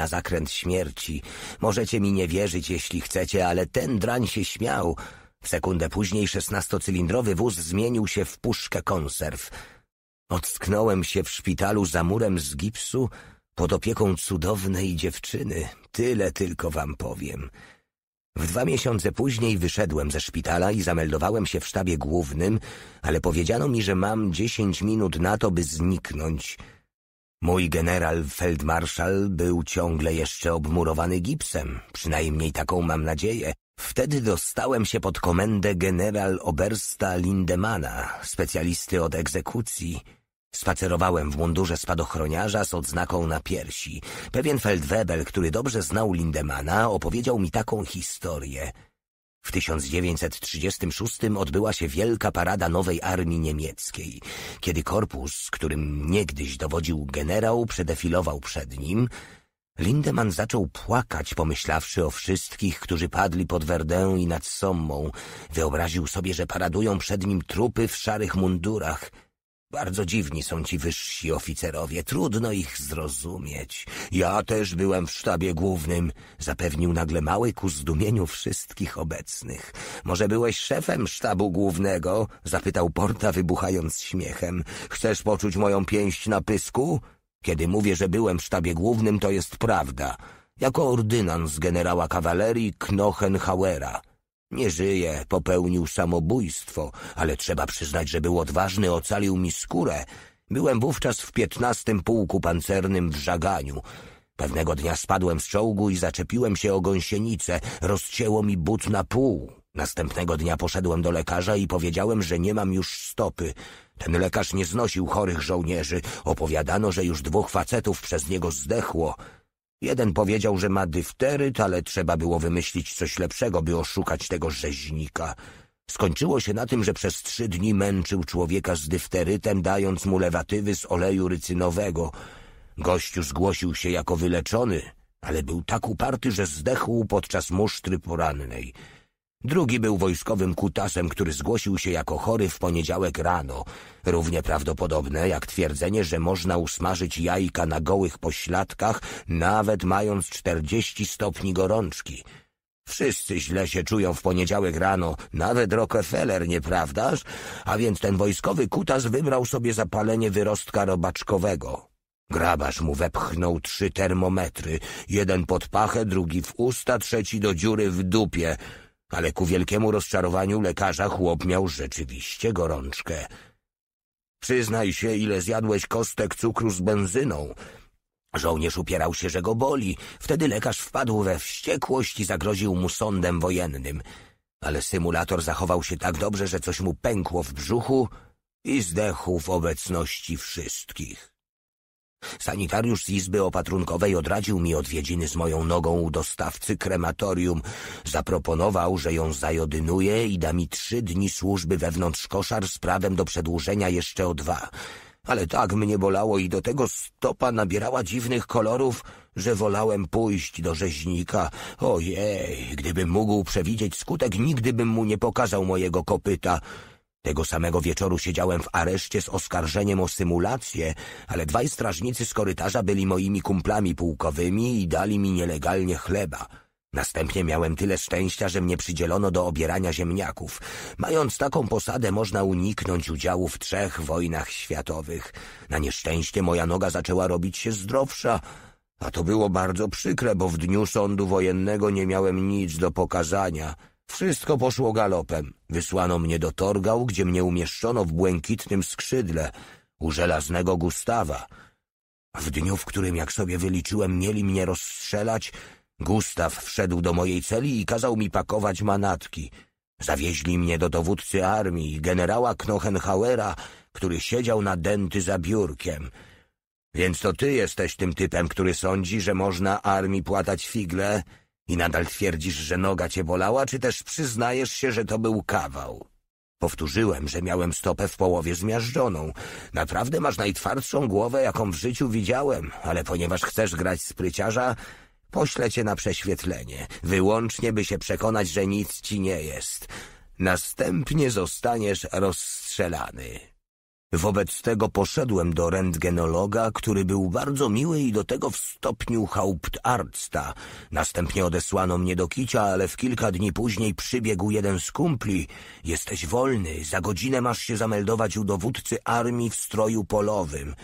na zakręt śmierci. Możecie mi nie wierzyć, jeśli chcecie, ale ten drań się śmiał. W sekundę później szesnastocylindrowy wóz zmienił się w puszkę konserw. Ocknąłem się w szpitalu za murem z gipsu pod opieką cudownej dziewczyny. Tyle tylko wam powiem. W dwa miesiące później wyszedłem ze szpitala i zameldowałem się w sztabie głównym, ale powiedziano mi, że mam dziesięć minut na to, by zniknąć. Mój general feldmarszal był ciągle jeszcze obmurowany gipsem, przynajmniej taką mam nadzieję. Wtedy dostałem się pod komendę general Obersta Lindemana, specjalisty od egzekucji. Spacerowałem w mundurze spadochroniarza z odznaką na piersi. Pewien feldwebel, który dobrze znał Lindemana, opowiedział mi taką historię. W 1936 odbyła się wielka parada nowej armii niemieckiej. Kiedy korpus, którym niegdyś dowodził generał, przedefilował przed nim, Lindemann zaczął płakać, pomyślawszy o wszystkich, którzy padli pod Verdun i nad Sommą. Wyobraził sobie, że paradują przed nim trupy w szarych mundurach – bardzo dziwni są ci wyżsi oficerowie, trudno ich zrozumieć. Ja też byłem w sztabie głównym, zapewnił nagle mały ku zdumieniu wszystkich obecnych. Może byłeś szefem sztabu głównego? zapytał Porta, wybuchając śmiechem. Chcesz poczuć moją pięść na pysku? Kiedy mówię, że byłem w sztabie głównym, to jest prawda. Jako ordynans generała kawalerii Knochenhauera. Nie żyje, popełnił samobójstwo, ale trzeba przyznać, że był odważny, ocalił mi skórę. Byłem wówczas w piętnastym pułku pancernym w żaganiu. Pewnego dnia spadłem z czołgu i zaczepiłem się o gąsienicę. Rozcięło mi but na pół. Następnego dnia poszedłem do lekarza i powiedziałem, że nie mam już stopy. Ten lekarz nie znosił chorych żołnierzy. Opowiadano, że już dwóch facetów przez niego zdechło. Jeden powiedział, że ma dyfteryt, ale trzeba było wymyślić coś lepszego, by oszukać tego rzeźnika. Skończyło się na tym, że przez trzy dni męczył człowieka z dyfterytem, dając mu lewatywy z oleju rycynowego. Gościu zgłosił się jako wyleczony, ale był tak uparty, że zdechł podczas musztry porannej. Drugi był wojskowym kutasem, który zgłosił się jako chory w poniedziałek rano. Równie prawdopodobne jak twierdzenie, że można usmażyć jajka na gołych pośladkach, nawet mając czterdzieści stopni gorączki. Wszyscy źle się czują w poniedziałek rano, nawet Rockefeller, nieprawdaż? A więc ten wojskowy kutas wybrał sobie zapalenie wyrostka robaczkowego. Grabarz mu wepchnął trzy termometry, jeden pod pachę, drugi w usta, trzeci do dziury w dupie – ale ku wielkiemu rozczarowaniu lekarza chłop miał rzeczywiście gorączkę. Przyznaj się, ile zjadłeś kostek cukru z benzyną. Żołnierz upierał się, że go boli. Wtedy lekarz wpadł we wściekłość i zagroził mu sądem wojennym. Ale symulator zachował się tak dobrze, że coś mu pękło w brzuchu i zdechł w obecności wszystkich. Sanitariusz z izby opatrunkowej odradził mi odwiedziny z moją nogą u dostawcy krematorium. Zaproponował, że ją zajodynuje i da mi trzy dni służby wewnątrz koszar z prawem do przedłużenia jeszcze o dwa. Ale tak mnie bolało i do tego stopa nabierała dziwnych kolorów, że wolałem pójść do rzeźnika. Ojej, gdybym mógł przewidzieć skutek, nigdy bym mu nie pokazał mojego kopyta. Tego samego wieczoru siedziałem w areszcie z oskarżeniem o symulację, ale dwaj strażnicy z korytarza byli moimi kumplami pułkowymi i dali mi nielegalnie chleba. Następnie miałem tyle szczęścia, że mnie przydzielono do obierania ziemniaków. Mając taką posadę, można uniknąć udziału w trzech wojnach światowych. Na nieszczęście moja noga zaczęła robić się zdrowsza, a to było bardzo przykre, bo w dniu sądu wojennego nie miałem nic do pokazania. Wszystko poszło galopem. Wysłano mnie do Torgał, gdzie mnie umieszczono w błękitnym skrzydle u żelaznego Gustawa. W dniu, w którym, jak sobie wyliczyłem, mieli mnie rozstrzelać, Gustaw wszedł do mojej celi i kazał mi pakować manatki. Zawieźli mnie do dowódcy armii, generała Knochenhauera, który siedział na denty za biurkiem. Więc to ty jesteś tym typem, który sądzi, że można armii płatać figle i nadal twierdzisz, że noga cię bolała, czy też przyznajesz się, że to był kawał? Powtórzyłem, że miałem stopę w połowie zmiażdżoną. Naprawdę masz najtwardszą głowę, jaką w życiu widziałem, ale ponieważ chcesz grać spryciarza, poślę cię na prześwietlenie, wyłącznie by się przekonać, że nic ci nie jest. Następnie zostaniesz rozstrzelany. Wobec tego poszedłem do rentgenologa, który był bardzo miły i do tego w stopniu hauptarcta. Następnie odesłano mnie do kicia, ale w kilka dni później przybiegł jeden z kumpli. Jesteś wolny, za godzinę masz się zameldować u dowódcy armii w stroju polowym.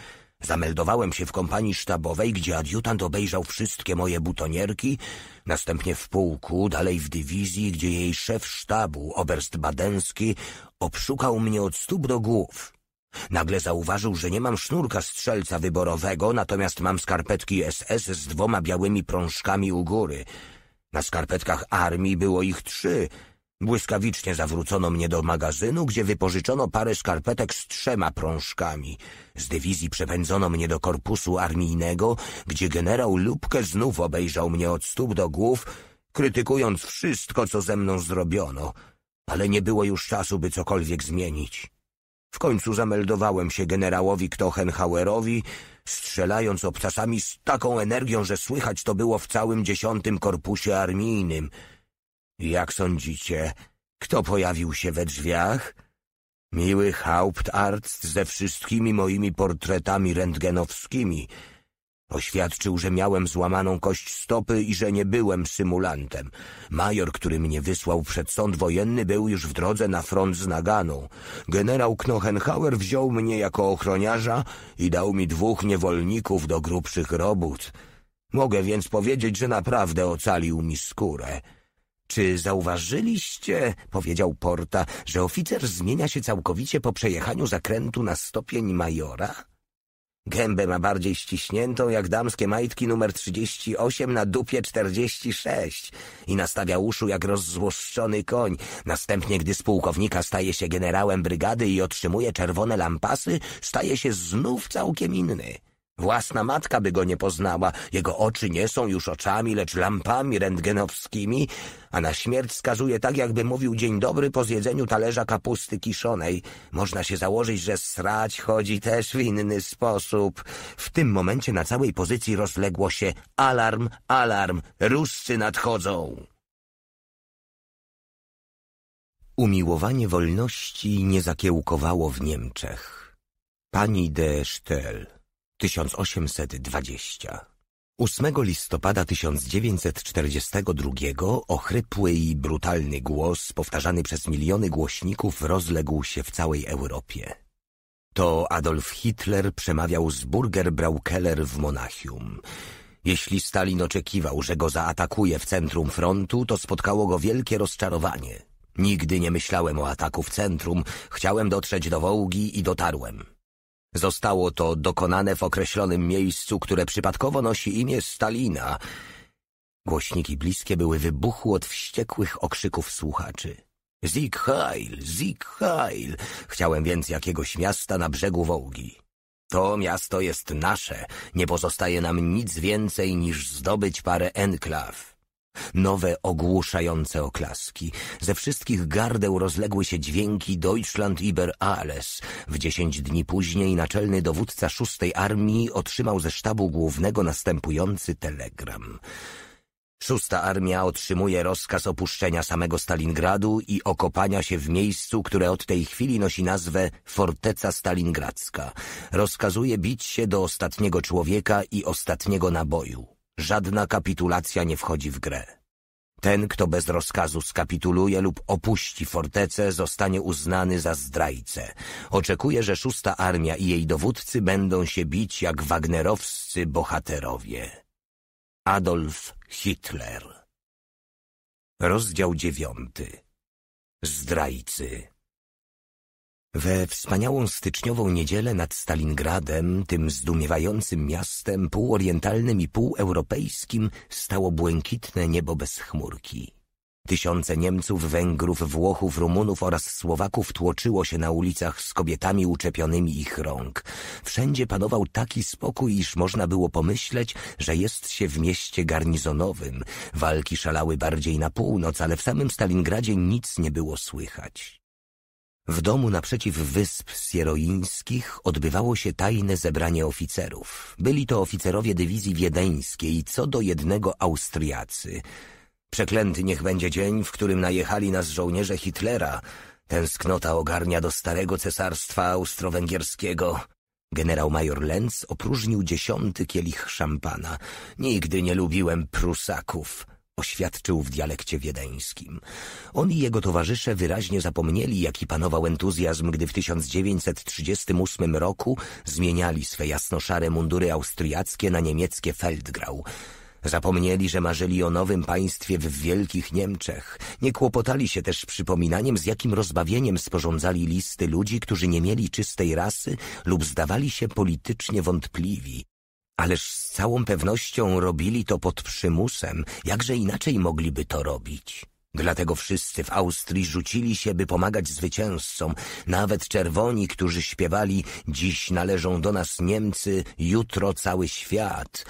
Zameldowałem się w kompanii sztabowej, gdzie adiutant obejrzał wszystkie moje butonierki, następnie w pułku, dalej w dywizji, gdzie jej szef sztabu, oberst badenski, obszukał mnie od stóp do głów. Nagle zauważył, że nie mam sznurka strzelca wyborowego, natomiast mam skarpetki SS z dwoma białymi prążkami u góry. Na skarpetkach armii było ich trzy. Błyskawicznie zawrócono mnie do magazynu, gdzie wypożyczono parę skarpetek z trzema prążkami. Z dywizji przepędzono mnie do korpusu armijnego, gdzie generał Lubkę znów obejrzał mnie od stóp do głów, krytykując wszystko, co ze mną zrobiono. Ale nie było już czasu, by cokolwiek zmienić. W końcu zameldowałem się generałowi Ktochenhauerowi, strzelając obcasami z taką energią, że słychać to było w całym dziesiątym korpusie armijnym. Jak sądzicie, kto pojawił się we drzwiach? Miły Hauptarzt ze wszystkimi moimi portretami rentgenowskimi – Oświadczył, że miałem złamaną kość stopy i że nie byłem symulantem. Major, który mnie wysłał przed sąd wojenny, był już w drodze na front z Naganą. Generał Knochenhauer wziął mnie jako ochroniarza i dał mi dwóch niewolników do grubszych robót. Mogę więc powiedzieć, że naprawdę ocalił mi skórę. Czy zauważyliście, powiedział Porta, że oficer zmienia się całkowicie po przejechaniu zakrętu na stopień majora? Gębę ma bardziej ściśniętą jak damskie majtki numer 38 na dupie 46 i nastawia uszu jak rozzłoszczony koń. Następnie, gdy z pułkownika staje się generałem brygady i otrzymuje czerwone lampasy, staje się znów całkiem inny. Własna matka by go nie poznała, jego oczy nie są już oczami, lecz lampami rentgenowskimi, a na śmierć skazuje tak, jakby mówił dzień dobry po zjedzeniu talerza kapusty kiszonej. Można się założyć, że srać chodzi też w inny sposób. W tym momencie na całej pozycji rozległo się alarm, alarm, ruscy nadchodzą. Umiłowanie wolności nie zakiełkowało w Niemczech. Pani de Stel 1820. 8 listopada 1942 ochrypły i brutalny głos, powtarzany przez miliony głośników, rozległ się w całej Europie. To Adolf Hitler przemawiał z Burgerbraukeller w Monachium. Jeśli Stalin oczekiwał, że go zaatakuje w centrum frontu, to spotkało go wielkie rozczarowanie. Nigdy nie myślałem o ataku w centrum, chciałem dotrzeć do Wołgi i dotarłem. Zostało to dokonane w określonym miejscu, które przypadkowo nosi imię Stalina. Głośniki bliskie były wybuchły od wściekłych okrzyków słuchaczy. Sieg Heil, Sieg Heil! Chciałem więc jakiegoś miasta na brzegu Wołgi. To miasto jest nasze, nie pozostaje nam nic więcej niż zdobyć parę enklaw. Nowe, ogłuszające oklaski. Ze wszystkich gardeł rozległy się dźwięki Deutschland über alles. W dziesięć dni później naczelny dowódca szóstej armii otrzymał ze sztabu głównego następujący telegram. Szósta armia otrzymuje rozkaz opuszczenia samego Stalingradu i okopania się w miejscu, które od tej chwili nosi nazwę Forteca Stalingradzka. Rozkazuje bić się do ostatniego człowieka i ostatniego naboju. Żadna kapitulacja nie wchodzi w grę. Ten, kto bez rozkazu skapituluje lub opuści fortecę, zostanie uznany za zdrajcę. Oczekuje, że szósta armia i jej dowódcy będą się bić jak wagnerowscy bohaterowie. Adolf Hitler Rozdział dziewiąty Zdrajcy we wspaniałą styczniową niedzielę nad Stalingradem, tym zdumiewającym miastem półorientalnym i półeuropejskim, stało błękitne niebo bez chmurki. Tysiące Niemców, Węgrów, Włochów, Rumunów oraz Słowaków tłoczyło się na ulicach z kobietami uczepionymi ich rąk. Wszędzie panował taki spokój, iż można było pomyśleć, że jest się w mieście garnizonowym. Walki szalały bardziej na północ, ale w samym Stalingradzie nic nie było słychać. W domu naprzeciw wysp sieroińskich odbywało się tajne zebranie oficerów. Byli to oficerowie dywizji wiedeńskiej, co do jednego Austriacy. Przeklęty niech będzie dzień, w którym najechali nas żołnierze Hitlera. Tęsknota ogarnia do starego cesarstwa austro-węgierskiego. Generał major Lenz opróżnił dziesiąty kielich szampana. Nigdy nie lubiłem Prusaków oświadczył w dialekcie wiedeńskim. On i jego towarzysze wyraźnie zapomnieli, jaki panował entuzjazm, gdy w 1938 roku zmieniali swe jasnoszare mundury austriackie na niemieckie Feldgrau. Zapomnieli, że marzyli o nowym państwie w Wielkich Niemczech. Nie kłopotali się też przypominaniem, z jakim rozbawieniem sporządzali listy ludzi, którzy nie mieli czystej rasy lub zdawali się politycznie wątpliwi. Ależ z całą pewnością robili to pod przymusem, jakże inaczej mogliby to robić. Dlatego wszyscy w Austrii rzucili się, by pomagać zwycięzcom, nawet czerwoni, którzy śpiewali Dziś należą do nas Niemcy, jutro cały świat.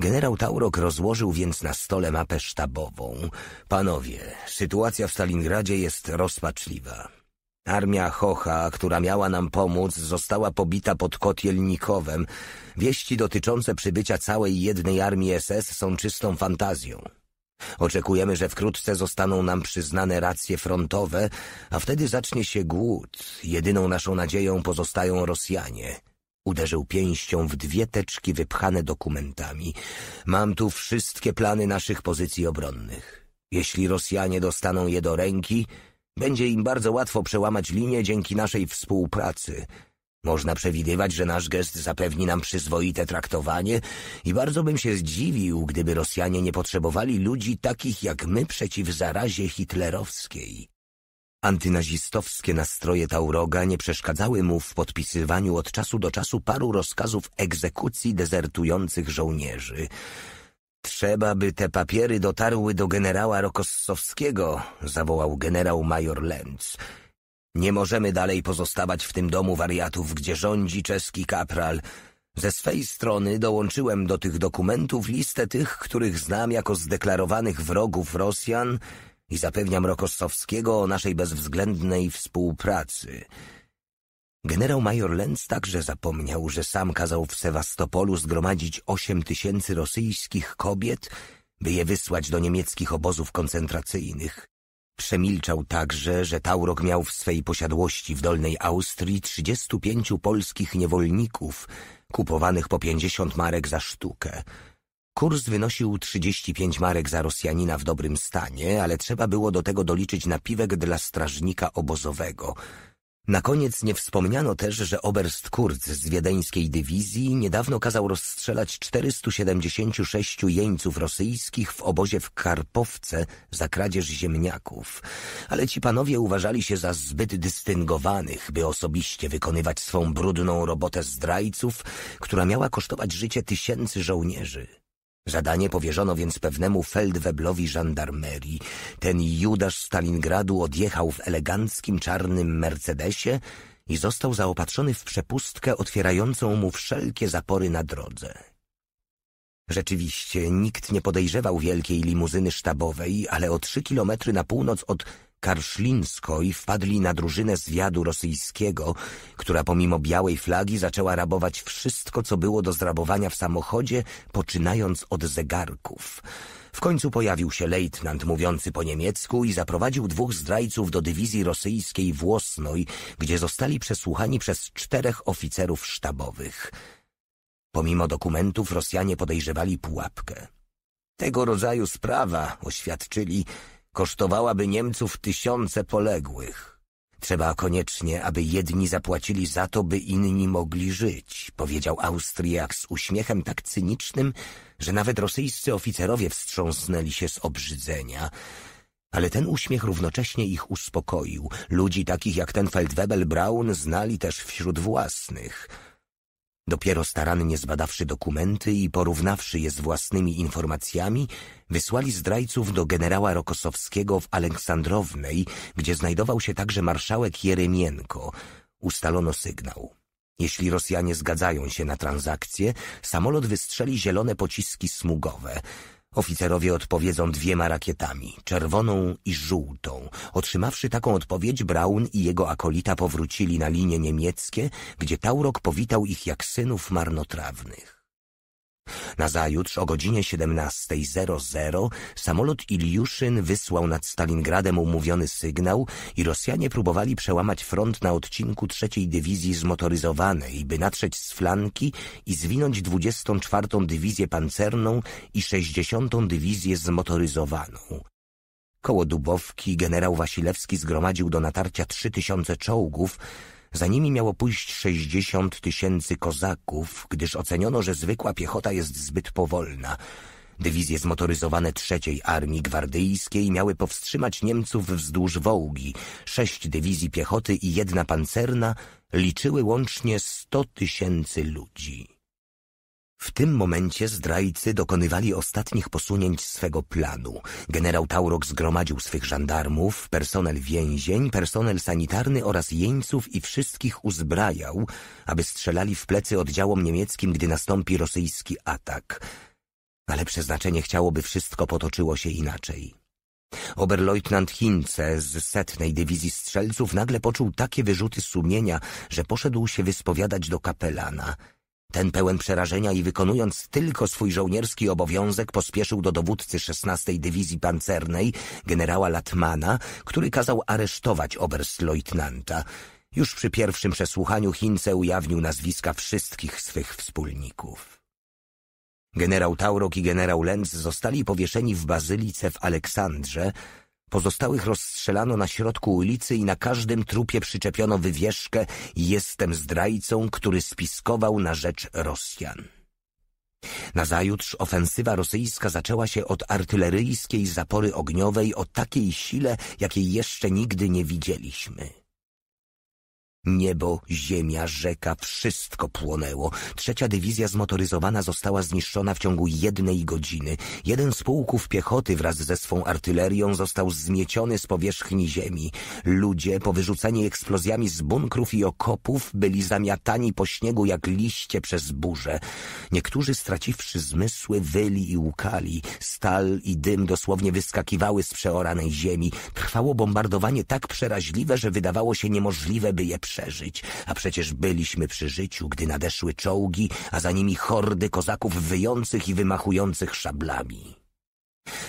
Generał Taurok rozłożył więc na stole mapę sztabową. Panowie, sytuacja w Stalingradzie jest rozpaczliwa. Armia Hocha, która miała nam pomóc, została pobita pod Kotielnikowem. Wieści dotyczące przybycia całej jednej armii SS są czystą fantazją. Oczekujemy, że wkrótce zostaną nam przyznane racje frontowe, a wtedy zacznie się głód. Jedyną naszą nadzieją pozostają Rosjanie. Uderzył pięścią w dwie teczki wypchane dokumentami. Mam tu wszystkie plany naszych pozycji obronnych. Jeśli Rosjanie dostaną je do ręki, będzie im bardzo łatwo przełamać linię dzięki naszej współpracy. Można przewidywać, że nasz gest zapewni nam przyzwoite traktowanie i bardzo bym się zdziwił, gdyby Rosjanie nie potrzebowali ludzi takich jak my przeciw zarazie hitlerowskiej. Antynazistowskie nastroje Tauroga nie przeszkadzały mu w podpisywaniu od czasu do czasu paru rozkazów egzekucji dezertujących żołnierzy – Trzeba, by te papiery dotarły do generała Rokossowskiego, zawołał generał major Lenz. Nie możemy dalej pozostawać w tym domu wariatów, gdzie rządzi czeski kapral. Ze swej strony dołączyłem do tych dokumentów listę tych, których znam jako zdeklarowanych wrogów Rosjan i zapewniam Rokossowskiego o naszej bezwzględnej współpracy. Generał major Lenz także zapomniał, że sam kazał w Sewastopolu zgromadzić osiem tysięcy rosyjskich kobiet, by je wysłać do niemieckich obozów koncentracyjnych. Przemilczał także, że Taurok miał w swej posiadłości w Dolnej Austrii trzydziestu pięciu polskich niewolników, kupowanych po pięćdziesiąt marek za sztukę. Kurs wynosił trzydzieści pięć marek za Rosjanina w dobrym stanie, ale trzeba było do tego doliczyć napiwek dla strażnika obozowego – na koniec nie wspomniano też, że oberst Kurz z wiedeńskiej dywizji niedawno kazał rozstrzelać 476 jeńców rosyjskich w obozie w Karpowce za kradzież ziemniaków. Ale ci panowie uważali się za zbyt dystyngowanych, by osobiście wykonywać swą brudną robotę zdrajców, która miała kosztować życie tysięcy żołnierzy. Zadanie powierzono więc pewnemu feldweblowi żandarmerii. Ten Judasz Stalingradu odjechał w eleganckim czarnym Mercedesie i został zaopatrzony w przepustkę otwierającą mu wszelkie zapory na drodze. Rzeczywiście nikt nie podejrzewał wielkiej limuzyny sztabowej, ale o trzy kilometry na północ od Karszlinskoj wpadli na drużynę zwiadu rosyjskiego, która pomimo białej flagi zaczęła rabować wszystko, co było do zrabowania w samochodzie, poczynając od zegarków. W końcu pojawił się lejtnant mówiący po niemiecku i zaprowadził dwóch zdrajców do dywizji rosyjskiej Włosnoj, gdzie zostali przesłuchani przez czterech oficerów sztabowych. Pomimo dokumentów Rosjanie podejrzewali pułapkę. Tego rodzaju sprawa, oświadczyli, kosztowałaby Niemców tysiące poległych. Trzeba koniecznie, aby jedni zapłacili za to, by inni mogli żyć, powiedział Austriak z uśmiechem tak cynicznym, że nawet rosyjscy oficerowie wstrząsnęli się z obrzydzenia. Ale ten uśmiech równocześnie ich uspokoił. Ludzi takich jak ten Feldwebel Braun znali też wśród własnych. Dopiero starannie zbadawszy dokumenty i porównawszy je z własnymi informacjami, wysłali zdrajców do generała Rokosowskiego w Aleksandrownej, gdzie znajdował się także marszałek Jeremienko. Ustalono sygnał. Jeśli Rosjanie zgadzają się na transakcję, samolot wystrzeli zielone pociski smugowe. Oficerowie odpowiedzą dwiema rakietami, czerwoną i żółtą. Otrzymawszy taką odpowiedź, Braun i jego akolita powrócili na linie niemieckie, gdzie Taurok powitał ich jak synów marnotrawnych. Nazajutrz o godzinie 17.00 samolot Iliuszyn wysłał nad Stalingradem umówiony sygnał i Rosjanie próbowali przełamać front na odcinku trzeciej dywizji zmotoryzowanej, by natrzeć z flanki i zwinąć 24. dywizję pancerną i 60. dywizję zmotoryzowaną. Koło Dubowki generał Wasilewski zgromadził do natarcia trzy tysiące czołgów, za nimi miało pójść sześćdziesiąt tysięcy kozaków, gdyż oceniono, że zwykła piechota jest zbyt powolna. Dywizje zmotoryzowane trzeciej Armii Gwardyjskiej miały powstrzymać Niemców wzdłuż Wołgi. Sześć dywizji piechoty i jedna pancerna liczyły łącznie sto tysięcy ludzi. W tym momencie zdrajcy dokonywali ostatnich posunięć swego planu. Generał Taurok zgromadził swych żandarmów, personel więzień, personel sanitarny oraz jeńców i wszystkich uzbrajał, aby strzelali w plecy oddziałom niemieckim, gdy nastąpi rosyjski atak. Ale przeznaczenie chciałoby wszystko potoczyło się inaczej. Oberleutnant Hince z setnej dywizji strzelców nagle poczuł takie wyrzuty sumienia, że poszedł się wyspowiadać do kapelana – ten pełen przerażenia i wykonując tylko swój żołnierski obowiązek pospieszył do dowódcy 16 Dywizji Pancernej, generała Latmana, który kazał aresztować oberstleutnanta. Już przy pierwszym przesłuchaniu Hince ujawnił nazwiska wszystkich swych wspólników. Generał Taurok i generał Lenz zostali powieszeni w bazylice w Aleksandrze, Pozostałych rozstrzelano na środku ulicy i na każdym trupie przyczepiono wywieszkę Jestem zdrajcą, który spiskował na rzecz Rosjan. Nazajutrz ofensywa rosyjska zaczęła się od artyleryjskiej zapory ogniowej o takiej sile, jakiej jeszcze nigdy nie widzieliśmy. Niebo, ziemia, rzeka, wszystko płonęło. Trzecia dywizja zmotoryzowana została zniszczona w ciągu jednej godziny. Jeden z pułków piechoty wraz ze swą artylerią został zmieciony z powierzchni ziemi. Ludzie, powyrzuceni eksplozjami z bunkrów i okopów, byli zamiatani po śniegu jak liście przez burzę. Niektórzy, straciwszy zmysły, wyli i łukali. Stal i dym dosłownie wyskakiwały z przeoranej ziemi. Trwało bombardowanie tak przeraźliwe, że wydawało się niemożliwe, by je przeżyć, a przecież byliśmy przy życiu, gdy nadeszły czołgi, a za nimi hordy kozaków wyjących i wymachujących szablami.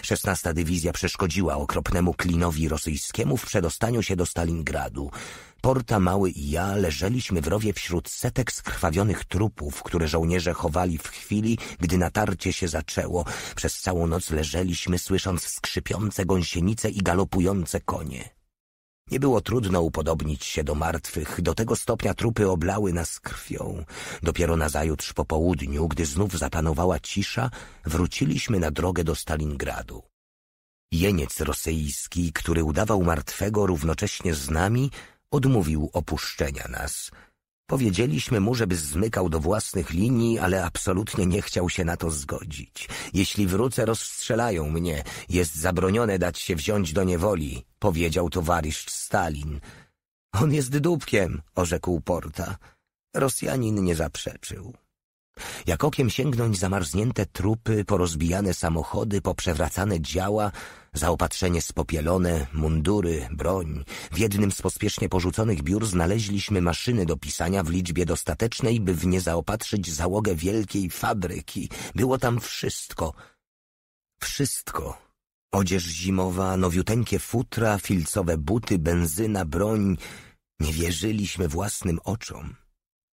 Szesnasta dywizja przeszkodziła okropnemu klinowi rosyjskiemu w przedostaniu się do Stalingradu. Porta Mały i ja leżeliśmy w rowie wśród setek skrwawionych trupów, które żołnierze chowali w chwili, gdy natarcie się zaczęło. Przez całą noc leżeliśmy, słysząc skrzypiące gąsienice i galopujące konie. Nie było trudno upodobnić się do martwych, do tego stopnia trupy oblały nas krwią. Dopiero nazajutrz po południu, gdy znów zapanowała cisza, wróciliśmy na drogę do Stalingradu. Jeniec rosyjski, który udawał martwego równocześnie z nami, odmówił opuszczenia nas – Powiedzieliśmy mu, żeby zmykał do własnych linii, ale absolutnie nie chciał się na to zgodzić. Jeśli wrócę, rozstrzelają mnie. Jest zabronione dać się wziąć do niewoli, powiedział towarzysz Stalin. On jest dupkiem, orzekł Porta. Rosjanin nie zaprzeczył. Jak okiem sięgnąć zamarznięte trupy, porozbijane samochody, poprzewracane działa, zaopatrzenie spopielone, mundury, broń. W jednym z pospiesznie porzuconych biur znaleźliśmy maszyny do pisania w liczbie dostatecznej, by w nie zaopatrzyć załogę wielkiej fabryki. Było tam wszystko. Wszystko. Odzież zimowa, nowiuteńkie futra, filcowe buty, benzyna, broń. Nie wierzyliśmy własnym oczom.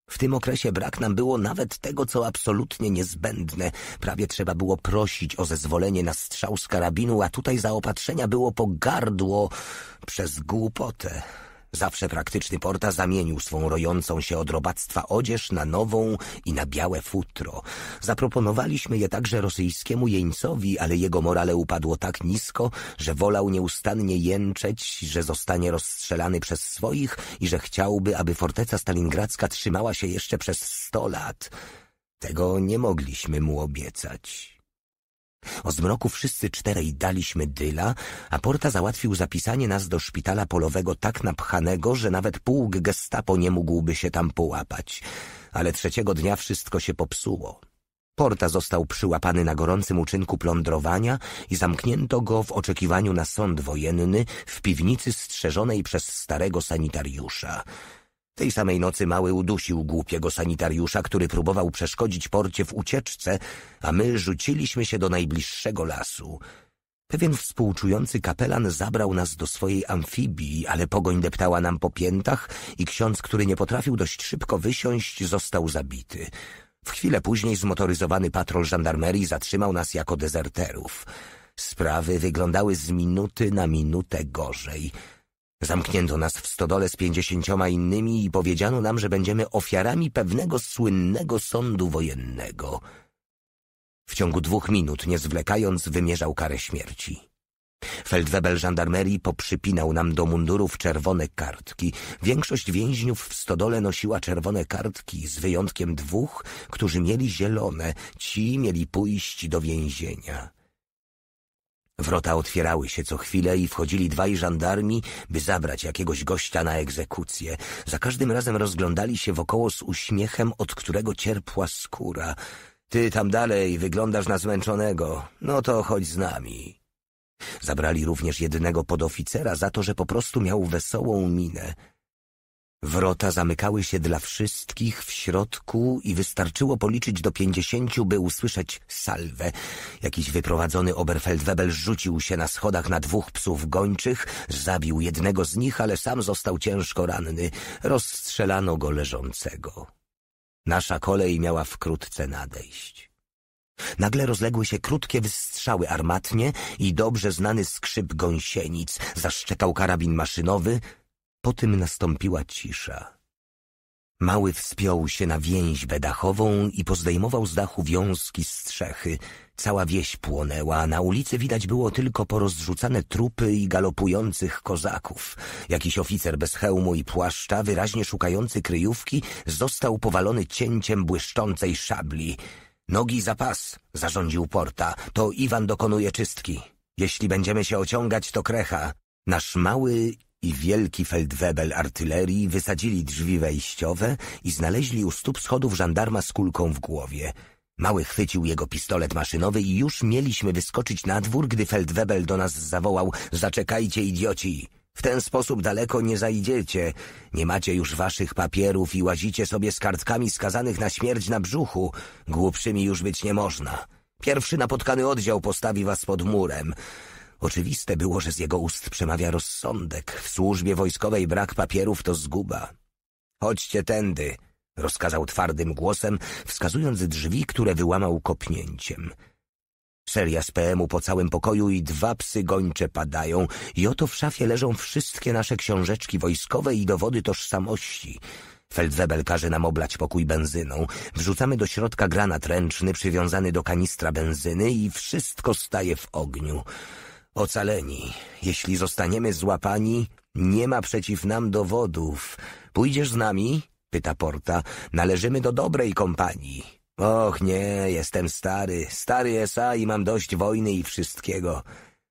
W tym okresie brak nam było nawet tego, co absolutnie niezbędne. Prawie trzeba było prosić o zezwolenie na strzał z karabinu, a tutaj zaopatrzenia było po gardło przez głupotę. Zawsze praktyczny Porta zamienił swą rojącą się od robactwa odzież na nową i na białe futro. Zaproponowaliśmy je także rosyjskiemu jeńcowi, ale jego morale upadło tak nisko, że wolał nieustannie jęczeć, że zostanie rozstrzelany przez swoich i że chciałby, aby forteca stalingradzka trzymała się jeszcze przez sto lat. Tego nie mogliśmy mu obiecać. O zmroku wszyscy czterej daliśmy dyla, a Porta załatwił zapisanie nas do szpitala polowego tak napchanego, że nawet pułk gestapo nie mógłby się tam połapać. Ale trzeciego dnia wszystko się popsuło. Porta został przyłapany na gorącym uczynku plądrowania i zamknięto go w oczekiwaniu na sąd wojenny w piwnicy strzeżonej przez starego sanitariusza. Tej samej nocy mały udusił głupiego sanitariusza, który próbował przeszkodzić porcie w ucieczce, a my rzuciliśmy się do najbliższego lasu. Pewien współczujący kapelan zabrał nas do swojej amfibii, ale pogoń deptała nam po piętach i ksiądz, który nie potrafił dość szybko wysiąść, został zabity. W chwilę później zmotoryzowany patrol żandarmerii zatrzymał nas jako dezerterów. Sprawy wyglądały z minuty na minutę gorzej. Zamknięto nas w stodole z pięćdziesięcioma innymi i powiedziano nam, że będziemy ofiarami pewnego słynnego sądu wojennego. W ciągu dwóch minut, nie zwlekając, wymierzał karę śmierci. Feldwebel żandarmerii poprzypinał nam do mundurów czerwone kartki. Większość więźniów w stodole nosiła czerwone kartki, z wyjątkiem dwóch, którzy mieli zielone. Ci mieli pójść do więzienia. Wrota otwierały się co chwilę i wchodzili dwaj żandarmi, by zabrać jakiegoś gościa na egzekucję. Za każdym razem rozglądali się wokoło z uśmiechem, od którego cierpła skóra. Ty tam dalej wyglądasz na zmęczonego. No to chodź z nami. Zabrali również jednego podoficera za to, że po prostu miał wesołą minę. Wrota zamykały się dla wszystkich w środku i wystarczyło policzyć do pięćdziesięciu, by usłyszeć salwę. Jakiś wyprowadzony Oberfeldwebel rzucił się na schodach na dwóch psów gończych, zabił jednego z nich, ale sam został ciężko ranny. Rozstrzelano go leżącego. Nasza kolej miała wkrótce nadejść. Nagle rozległy się krótkie wystrzały armatnie i dobrze znany skrzyp gąsienic. Zaszczekał karabin maszynowy, po tym nastąpiła cisza. Mały wspiął się na więźbę dachową i pozdejmował z dachu wiązki strzechy. Cała wieś płonęła, na ulicy widać było tylko porozrzucane trupy i galopujących kozaków. Jakiś oficer bez hełmu i płaszcza, wyraźnie szukający kryjówki, został powalony cięciem błyszczącej szabli. Nogi za pas, zarządził Porta. To Iwan dokonuje czystki. Jeśli będziemy się ociągać, to krecha. Nasz mały i wielki feldwebel artylerii wysadzili drzwi wejściowe i znaleźli u stóp schodów żandarma z kulką w głowie. Mały chwycił jego pistolet maszynowy i już mieliśmy wyskoczyć na dwór, gdy feldwebel do nas zawołał — Zaczekajcie, idioci! W ten sposób daleko nie zajdziecie. Nie macie już waszych papierów i łazicie sobie z kartkami skazanych na śmierć na brzuchu. Głupszymi już być nie można. Pierwszy napotkany oddział postawi was pod murem. Oczywiste było, że z jego ust przemawia rozsądek. W służbie wojskowej brak papierów to zguba. Chodźcie tędy, rozkazał twardym głosem, wskazując drzwi, które wyłamał kopnięciem. Seria z PM-u po całym pokoju i dwa psy gończe padają i oto w szafie leżą wszystkie nasze książeczki wojskowe i dowody tożsamości. Feldwebel każe nam oblać pokój benzyną. Wrzucamy do środka granat ręczny przywiązany do kanistra benzyny i wszystko staje w ogniu. Ocaleni. Jeśli zostaniemy złapani, nie ma przeciw nam dowodów. Pójdziesz z nami? Pyta Porta. Należymy do dobrej kompanii. Och nie, jestem stary, stary SA i mam dość wojny i wszystkiego.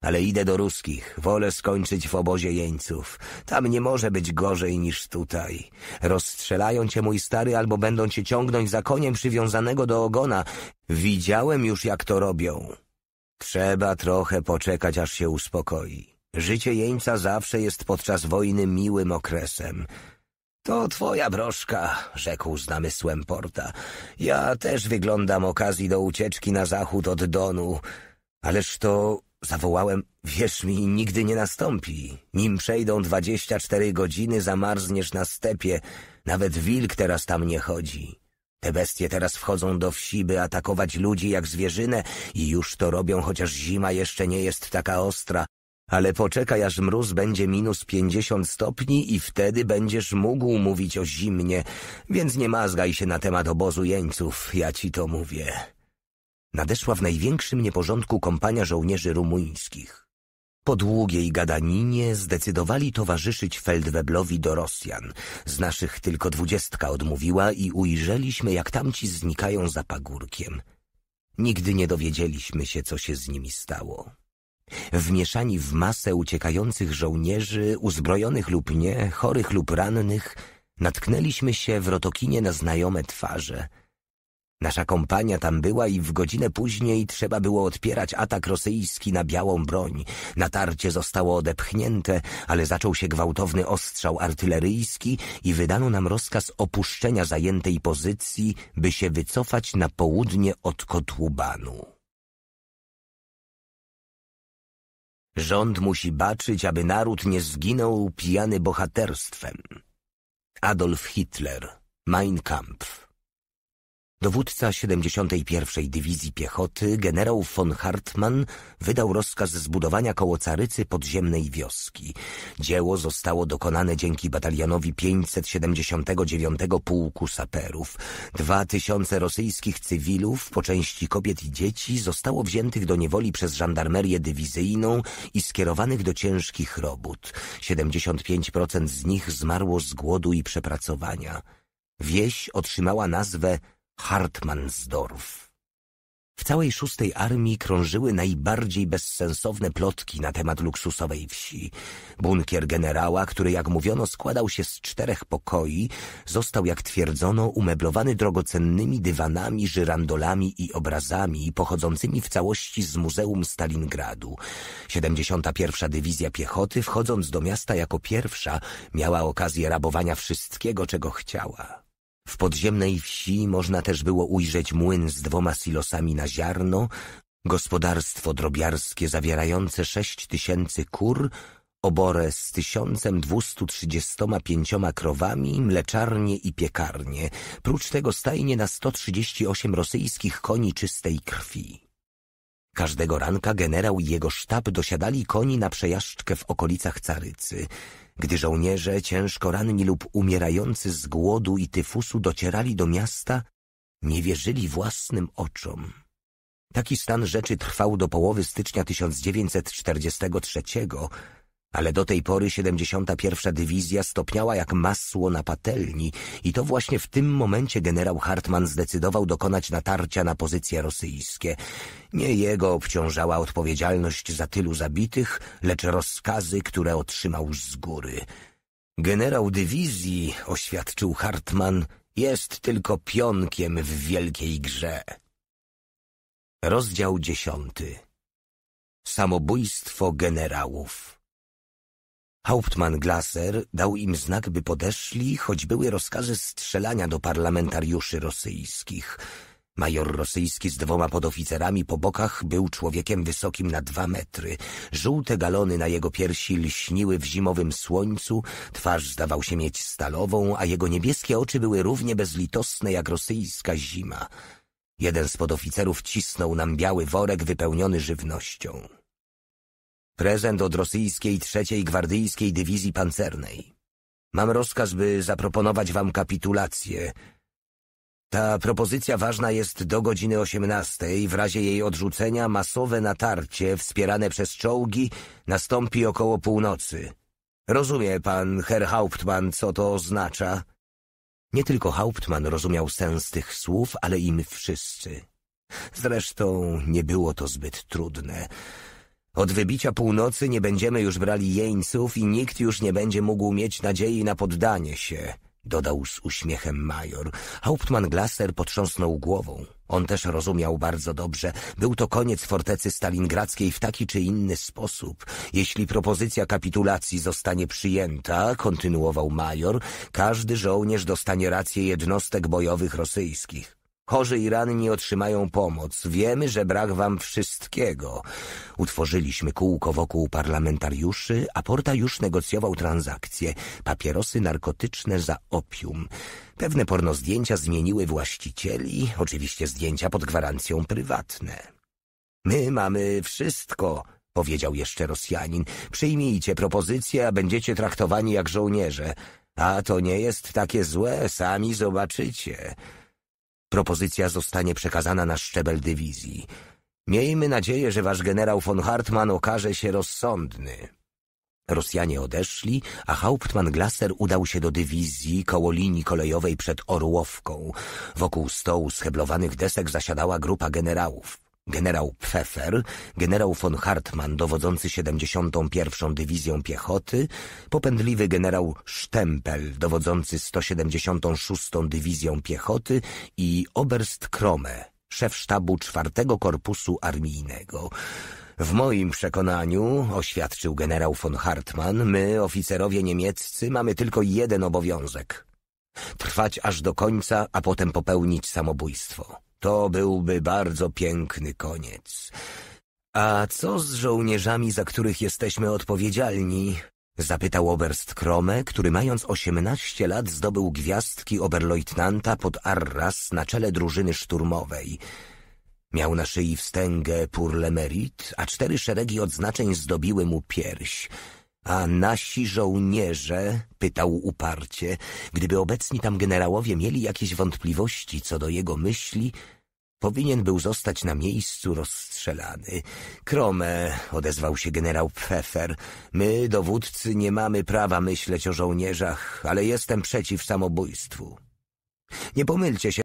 Ale idę do ruskich, wolę skończyć w obozie jeńców. Tam nie może być gorzej niż tutaj. Rozstrzelają cię, mój stary, albo będą cię ciągnąć za koniem przywiązanego do ogona. Widziałem już, jak to robią. Trzeba trochę poczekać, aż się uspokoi. Życie jeńca zawsze jest podczas wojny miłym okresem. To twoja broszka, rzekł z namysłem Porta. Ja też wyglądam okazji do ucieczki na zachód od Donu. Ależ to, zawołałem, wierz mi, nigdy nie nastąpi. Nim przejdą dwadzieścia cztery godziny, zamarzniesz na stepie. Nawet wilk teraz tam nie chodzi. Te bestie teraz wchodzą do wsi, by atakować ludzi jak zwierzynę i już to robią, chociaż zima jeszcze nie jest taka ostra. Ale poczekaj, aż mróz będzie minus pięćdziesiąt stopni i wtedy będziesz mógł mówić o zimnie, więc nie mazgaj się na temat obozu jeńców, ja ci to mówię. Nadeszła w największym nieporządku kompania żołnierzy rumuńskich. Po długiej gadaninie zdecydowali towarzyszyć Feldweblowi do Rosjan. Z naszych tylko dwudziestka odmówiła i ujrzeliśmy, jak tamci znikają za pagórkiem. Nigdy nie dowiedzieliśmy się, co się z nimi stało. Wmieszani w masę uciekających żołnierzy, uzbrojonych lub nie, chorych lub rannych, natknęliśmy się w Rotokinie na znajome twarze. Nasza kompania tam była i w godzinę później trzeba było odpierać atak rosyjski na białą broń. Natarcie zostało odepchnięte, ale zaczął się gwałtowny ostrzał artyleryjski i wydano nam rozkaz opuszczenia zajętej pozycji, by się wycofać na południe od Kotłubanu. Rząd musi baczyć, aby naród nie zginął pijany bohaterstwem. Adolf Hitler, Mein Kampf Dowódca 71. Dywizji Piechoty, generał von Hartmann, wydał rozkaz zbudowania koło Carycy podziemnej wioski. Dzieło zostało dokonane dzięki batalionowi 579 Pułku Saperów. Dwa tysiące rosyjskich cywilów, po części kobiet i dzieci, zostało wziętych do niewoli przez żandarmerię dywizyjną i skierowanych do ciężkich robót. 75% z nich zmarło z głodu i przepracowania. Wieś otrzymała nazwę Hartmannsdorf. W całej szóstej armii krążyły najbardziej bezsensowne plotki na temat luksusowej wsi. Bunkier generała, który jak mówiono składał się z czterech pokoi, został jak twierdzono umeblowany drogocennymi dywanami, żyrandolami i obrazami pochodzącymi w całości z Muzeum Stalingradu. 71. Dywizja Piechoty wchodząc do miasta jako pierwsza miała okazję rabowania wszystkiego, czego chciała. W podziemnej wsi można też było ujrzeć młyn z dwoma silosami na ziarno, gospodarstwo drobiarskie zawierające sześć tysięcy kur, oborę z tysiącem dwustu trzydziestoma pięcioma krowami, mleczarnie i piekarnie, prócz tego stajnie na sto trzydzieści osiem rosyjskich koni czystej krwi. Każdego ranka generał i jego sztab dosiadali koni na przejażdżkę w okolicach Carycy. Gdy żołnierze, ciężko ranni lub umierający z głodu i tyfusu docierali do miasta, nie wierzyli własnym oczom. Taki stan rzeczy trwał do połowy stycznia 1943, ale do tej pory 71. Dywizja stopniała jak masło na patelni i to właśnie w tym momencie generał Hartmann zdecydował dokonać natarcia na pozycje rosyjskie. Nie jego obciążała odpowiedzialność za tylu zabitych, lecz rozkazy, które otrzymał z góry. Generał dywizji, oświadczył Hartmann, jest tylko pionkiem w wielkiej grze. Rozdział dziesiąty Samobójstwo generałów Hauptmann Glaser dał im znak, by podeszli, choć były rozkazy strzelania do parlamentariuszy rosyjskich. Major rosyjski z dwoma podoficerami po bokach był człowiekiem wysokim na dwa metry. Żółte galony na jego piersi lśniły w zimowym słońcu, twarz zdawał się mieć stalową, a jego niebieskie oczy były równie bezlitosne jak rosyjska zima. Jeden z podoficerów cisnął nam biały worek wypełniony żywnością. Prezent od rosyjskiej trzeciej gwardyjskiej dywizji pancernej. Mam rozkaz, by zaproponować wam kapitulację. Ta propozycja ważna jest do godziny osiemnastej. W razie jej odrzucenia masowe natarcie wspierane przez czołgi nastąpi około północy. Rozumie pan, Herr Hauptmann, co to oznacza? Nie tylko Hauptmann rozumiał sens tych słów, ale i my wszyscy. Zresztą nie było to zbyt trudne. Od wybicia północy nie będziemy już brali jeńców i nikt już nie będzie mógł mieć nadziei na poddanie się, dodał z uśmiechem major. Hauptmann Glasser potrząsnął głową. On też rozumiał bardzo dobrze. Był to koniec fortecy stalingradzkiej w taki czy inny sposób. Jeśli propozycja kapitulacji zostanie przyjęta, kontynuował major, każdy żołnierz dostanie rację jednostek bojowych rosyjskich. Chorzy i ranni otrzymają pomoc. Wiemy, że brak wam wszystkiego. Utworzyliśmy kółko wokół parlamentariuszy, a Porta już negocjował transakcje. Papierosy narkotyczne za opium. Pewne pornozdjęcia zmieniły właścicieli, oczywiście zdjęcia pod gwarancją prywatne. My mamy wszystko, powiedział jeszcze Rosjanin. Przyjmijcie propozycję, a będziecie traktowani jak żołnierze. A to nie jest takie złe, sami zobaczycie. Propozycja zostanie przekazana na szczebel dywizji. Miejmy nadzieję, że wasz generał von Hartmann okaże się rozsądny. Rosjanie odeszli, a Hauptmann Glasser udał się do dywizji koło linii kolejowej przed Orłowką. Wokół stołu z heblowanych desek zasiadała grupa generałów. Generał Pfeffer, generał von Hartmann dowodzący 71. Dywizją Piechoty, popędliwy generał Stempel dowodzący 176. Dywizją Piechoty i oberst Krome, szef sztabu czwartego Korpusu Armijnego. W moim przekonaniu, oświadczył generał von Hartmann, my, oficerowie niemieccy, mamy tylko jeden obowiązek. Trwać aż do końca, a potem popełnić samobójstwo. To byłby bardzo piękny koniec. A co z żołnierzami, za których jesteśmy odpowiedzialni? Zapytał oberst Krome, który mając osiemnaście lat zdobył gwiazdki oberleutnanta pod Arras na czele drużyny szturmowej. Miał na szyi wstęgę pour le mérite, a cztery szeregi odznaczeń zdobiły mu pierś. A nasi żołnierze, pytał uparcie, gdyby obecni tam generałowie mieli jakieś wątpliwości co do jego myśli, powinien był zostać na miejscu rozstrzelany. Krome, odezwał się generał Pfeffer, my, dowódcy, nie mamy prawa myśleć o żołnierzach, ale jestem przeciw samobójstwu. Nie pomylcie się,